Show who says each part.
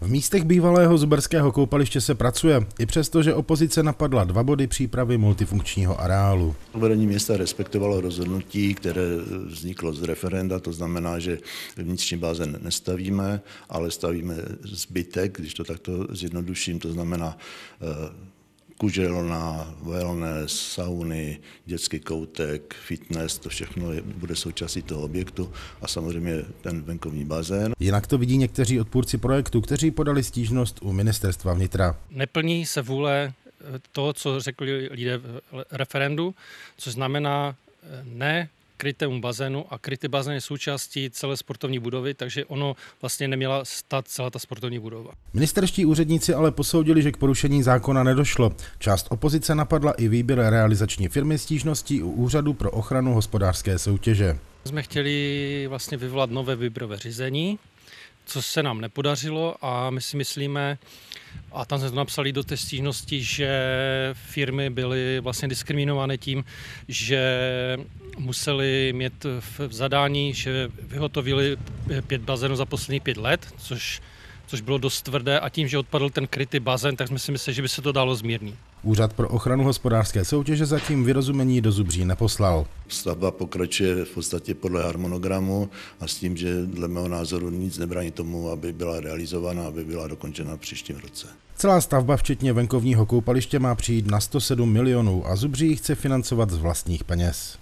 Speaker 1: V místech bývalého zuberského koupaliště se pracuje, i přesto, že opozice napadla dva body přípravy multifunkčního areálu.
Speaker 2: Vedení města respektovalo rozhodnutí, které vzniklo z referenda, to znamená, že vnitřní bázen nestavíme, ale stavíme zbytek, když to takto zjednoduším, to znamená eh, kuželna, wellness, sauny, dětský koutek, fitness, to všechno je, bude součástí toho objektu a samozřejmě ten venkovní bazén.
Speaker 1: Jinak to vidí někteří odpůrci projektu, kteří podali stížnost u ministerstva vnitra.
Speaker 3: Neplní se vůle to, co řekli lidé v referendu, což znamená ne krytému bazénu a krytý bazén je součástí celé sportovní budovy, takže ono vlastně neměla stát celá ta sportovní budova.
Speaker 1: Ministerští úředníci ale posoudili, že k porušení zákona nedošlo. Část opozice napadla i výběr realizační firmy stížností u Úřadu pro ochranu hospodářské soutěže.
Speaker 3: Jsme chtěli vlastně vyvolat nové výběrové řízení, co se nám nepodařilo a my si myslíme, a tam jsme to napsali do té stížnosti, že firmy byly vlastně diskriminované tím, že museli mít v zadání, že vyhotovili pět bazénů za poslední pět let, což což bylo dost tvrdé a tím, že odpadl ten krytý bazén, tak jsme si mysleli, že by se to dalo zmírnit.
Speaker 1: Úřad pro ochranu hospodářské soutěže zatím vyrozumení do Zubří neposlal.
Speaker 2: Stavba pokračuje v podstatě podle harmonogramu a s tím, že dle mého názoru nic nebrání tomu, aby byla realizována, aby byla dokončena v příštím roce.
Speaker 1: Celá stavba, včetně venkovního koupaliště, má přijít na 107 milionů a Zubří chce financovat z vlastních peněz.